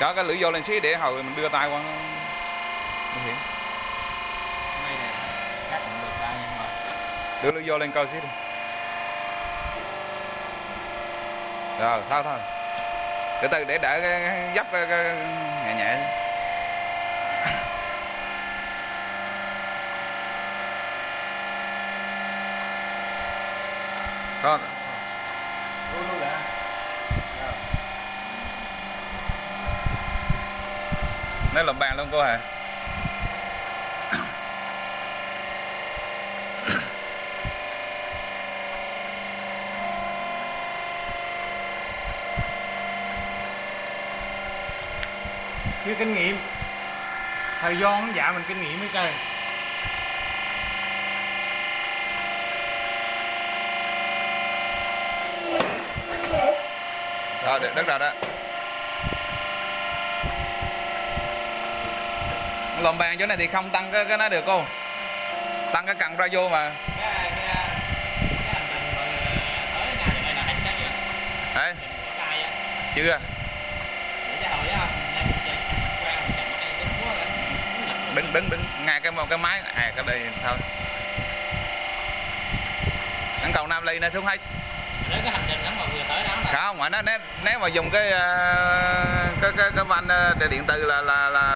cho cái lưỡi vô lên xí để hồi mình đưa tay qua. Nó nguy hiểm. Đưa lưỡi vô lên coi xí đi. Rồi thôi thôi. Từ từ để đỡ cái dấp cái, cái, nhẹ nhẹ con luôn luôn đã. Nó làm bàn luôn cô hả Thiếu kinh nghiệm. Thời gian dạ mình kinh nghiệm mới chơi. rồi được đất rồi đó lồng bàn chỗ này thì không tăng cái, cái nó được cô tăng cái cần ra vô mà. Đấy. Chưa? Cái đứng đứng đứng. Ngay cái cái máy. À cái đây thôi. Ăn cầu nam ly nó xuống hết. Nếu cái hành trình mà vừa tới đó là không mà nó nếu, nếu mà dùng cái ờ, cái cái cái van ờ, điện từ là là là